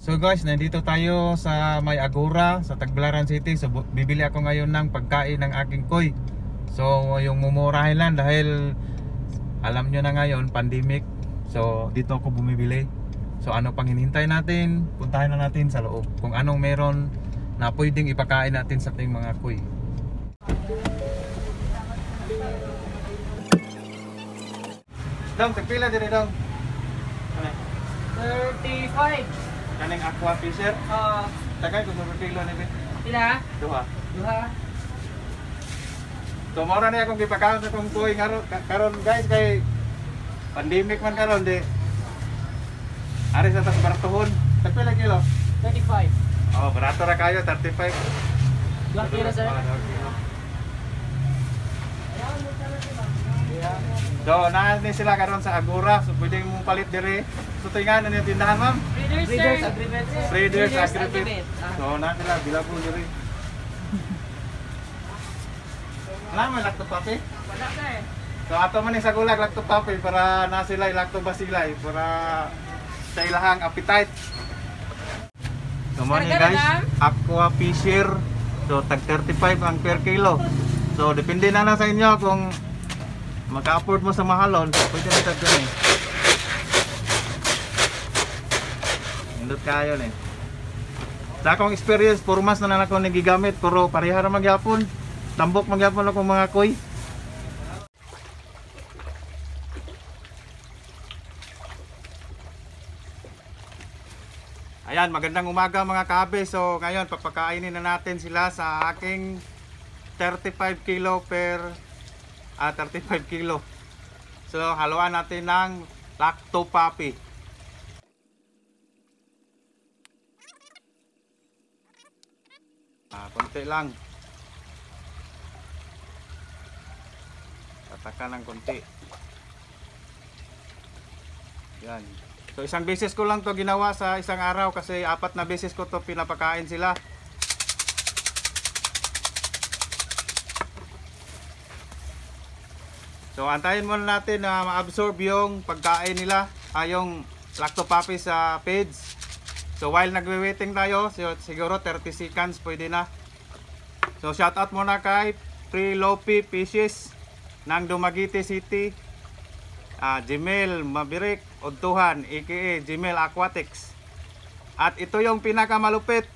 So guys, nandito tayo sa May Agora, sa Tagbilaran City. So bibili ako ngayon ng pagkain ng aking koy. So yung mumurahin lang dahil alam nyo na ngayon, pandemic. So dito ako bumibili. So ano pang hinihintay natin? Puntahan na natin sa loob. Kung anong meron na pwedeng ipakain natin sa ating mga koy. Dong, tagpila din eh, dong. 35. kaneng yang aqua fisher? Oh. Tekan kudu kilo nih, Pila? Duha. Duha. tomorrow nih akong gipakaon sa kong kuy karon karon guys kay pandemic man karon di. Ari sa tas bartuhon. Tapi lagi lo. 35. Oh, berato ra kayo 35. Dua kilo sir. So, na ni sila karon sa Agora, so pwedeng mo palit dire. So, tingan na yung tindahan, ma'am. Breeders, Breeders agreement sir. Traders Agribit. Ah. So, na nila bilabo dire. Wala man lakto papi. Wala sir. So ato man ni sa gulag lakto papi para na sila lakto basilay para sa ilahang appetite. So mo na guys, aqua fisher. So tag 35 ang per kilo. So depende na lang sa inyo kung maka-afford mo sa mahalon, so pwede na tag eh. Indot kayo ni. Sa akong experience, puro mas na lang ako nagigamit, pero pareha na magyapon. Tambok magyapon ako mga koy. Ayan, magandang umaga mga kabe. So ngayon papakainin na natin sila sa aking 35 kilo per ah, 35 kilo. So haluan natin ng lacto papi. Ah, konti lang. Tatakan ng konti. Yan. So isang beses ko lang to ginawa sa isang araw kasi apat na beses ko to pinapakain sila. So antayin muna natin na ma-absorb yung pagkain nila, ah, yung lactopapis sa feeds. So while nagwe-waiting tayo, siguro 30 seconds pwede na. So shout out muna kay Prilopi Fishes ng Dumaguete City. Ah, Gmail Mabirik Odtuhan aka Gmail Aquatics. At ito yung pinakamalupit.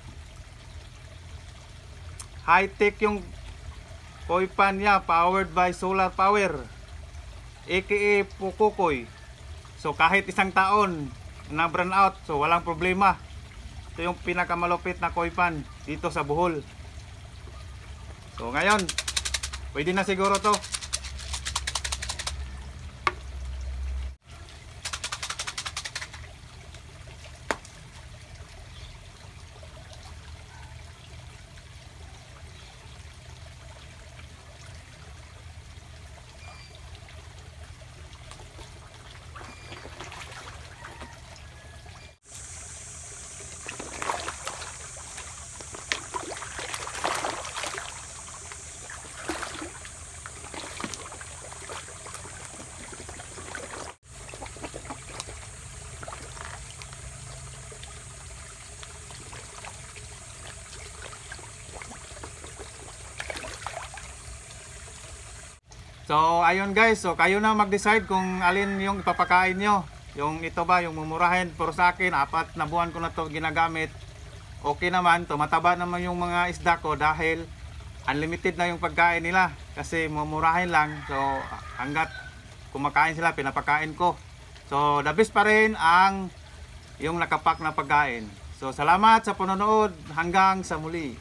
High-tech yung koi pan niya powered by solar power. aka Pukukoy. So kahit isang taon na burn out, so walang problema. Ito yung pinakamalupit na koi pan dito sa Bohol. So ngayon, pwede na siguro to. So ayun guys, so kayo na mag-decide kung alin yung ipapakain nyo. Yung ito ba, yung mumurahin. Pero sa akin, apat na buwan ko na to ginagamit. Okay naman, tumataba naman yung mga isda ko dahil unlimited na yung pagkain nila. Kasi mumurahin lang. So hanggat kumakain sila, pinapakain ko. So the best pa rin ang yung nakapak na pagkain. So salamat sa panonood hanggang sa muli.